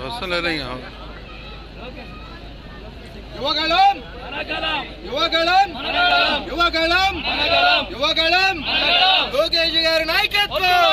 வசலரையா யுவகளம் யுவகளம் யுவகளம் யுவகளம் யுவகளம் Bravo!